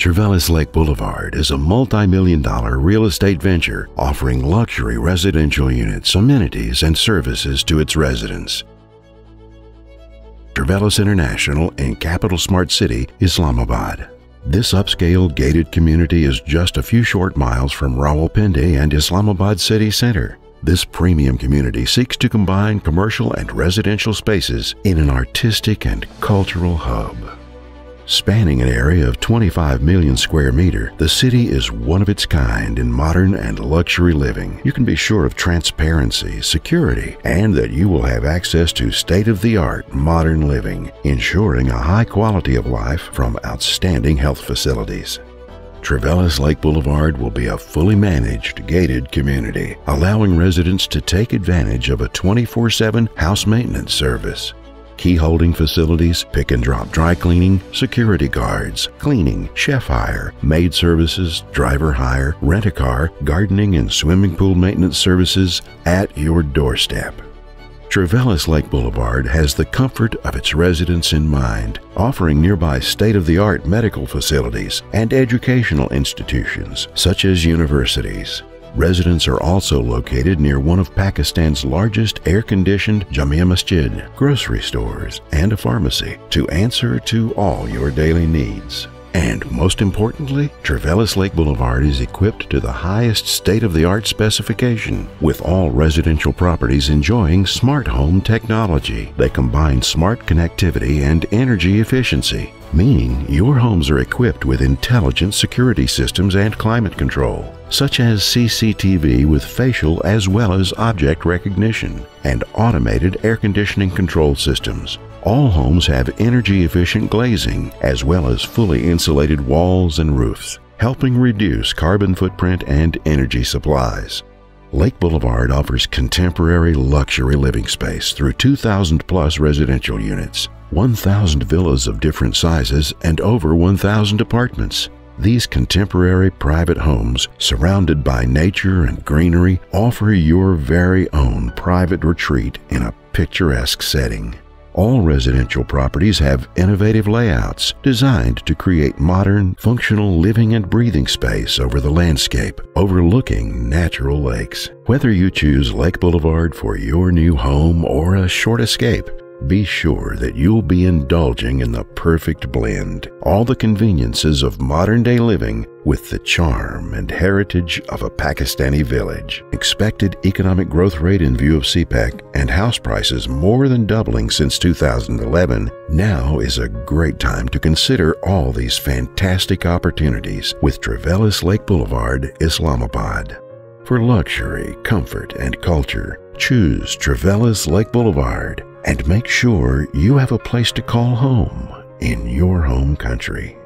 Trivelles Lake Boulevard is a multi-million dollar real estate venture offering luxury residential units, amenities, and services to its residents. Trivelles International in Capital Smart City, Islamabad. This upscale gated community is just a few short miles from Rawalpindi and Islamabad city center. This premium community seeks to combine commercial and residential spaces in an artistic and cultural hub. Spanning an area of 25 million square meter, the city is one of its kind in modern and luxury living. You can be sure of transparency, security, and that you will have access to state-of-the-art modern living, ensuring a high quality of life from outstanding health facilities. Trivelles Lake Boulevard will be a fully managed, gated community, allowing residents to take advantage of a 24-7 house maintenance service key holding facilities, pick and drop dry cleaning, security guards, cleaning, chef hire, maid services, driver hire, rent a car, gardening, and swimming pool maintenance services at your doorstep. Trivelles Lake Boulevard has the comfort of its residents in mind, offering nearby state-of-the-art medical facilities and educational institutions such as universities. Residents are also located near one of Pakistan's largest air-conditioned Jamia Masjid, grocery stores, and a pharmacy to answer to all your daily needs. And most importantly, Trivelles Lake Boulevard is equipped to the highest state-of-the-art specification, with all residential properties enjoying smart home technology that combine smart connectivity and energy efficiency, meaning your homes are equipped with intelligent security systems and climate control, such as CCTV with facial as well as object recognition, and automated air conditioning control systems, all homes have energy efficient glazing as well as fully insulated walls and roofs, helping reduce carbon footprint and energy supplies. Lake Boulevard offers contemporary luxury living space through 2,000 plus residential units, 1,000 villas of different sizes, and over 1,000 apartments. These contemporary private homes, surrounded by nature and greenery, offer your very own private retreat in a picturesque setting. All residential properties have innovative layouts designed to create modern, functional living and breathing space over the landscape, overlooking natural lakes. Whether you choose Lake Boulevard for your new home or a short escape, be sure that you'll be indulging in the perfect blend, all the conveniences of modern day living with the charm and heritage of a Pakistani village. Expected economic growth rate in view of CPEC and house prices more than doubling since 2011, now is a great time to consider all these fantastic opportunities with Trivelles Lake Boulevard, Islamabad. For luxury, comfort, and culture, choose Trivelles Lake Boulevard and make sure you have a place to call home in your home country.